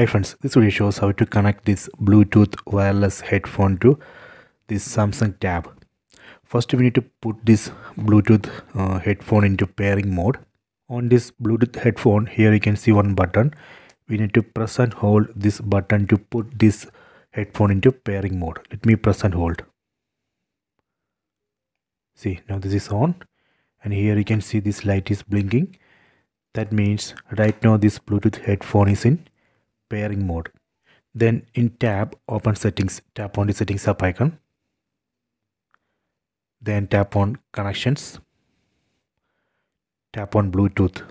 Hi friends, this video shows how to connect this Bluetooth wireless headphone to this Samsung tab. First we need to put this Bluetooth uh, headphone into pairing mode. On this Bluetooth headphone here you can see one button. We need to press and hold this button to put this headphone into pairing mode. Let me press and hold. See now this is on and here you can see this light is blinking. That means right now this Bluetooth headphone is in pairing mode. Then in tab open settings tap on the settings up icon. Then tap on connections. Tap on Bluetooth.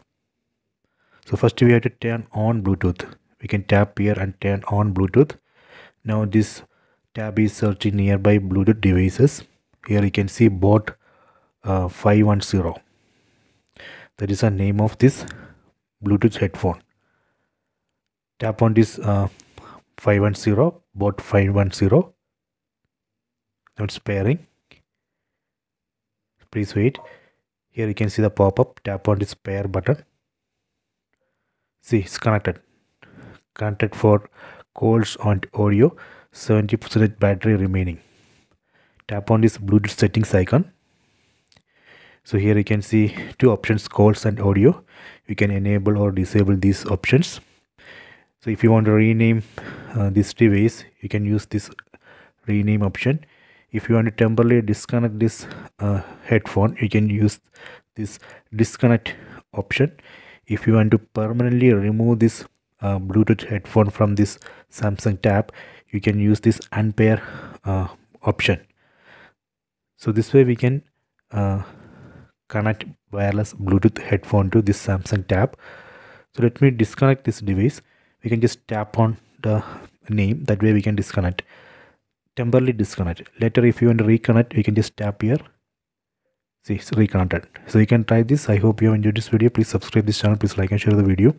So first we have to turn on Bluetooth. We can tap here and turn on Bluetooth. Now this tab is searching nearby Bluetooth devices. Here you can see bot uh, 510. That is the name of this Bluetooth headphone tap on this uh, 510 bot 510 now it's pairing please wait. Here you can see the pop-up. Tap on this pair button. See it's connected. Connected for calls on audio. 70% battery remaining. Tap on this bluetooth settings icon. So here you can see two options calls and audio. You can enable or disable these options so if you want to rename uh, this device you can use this rename option. If you want to temporarily disconnect this uh, headphone you can use this disconnect option. If you want to permanently remove this uh, bluetooth headphone from this samsung tab you can use this unpair uh, option. So this way we can uh, connect wireless bluetooth headphone to this samsung tab. So let me disconnect this device we can just tap on the name that way we can disconnect. Temporarily disconnect. Later if you want to reconnect you can just tap here. See it's reconnected. So you can try this. I hope you have enjoyed this video. Please subscribe this channel. Please like and share the video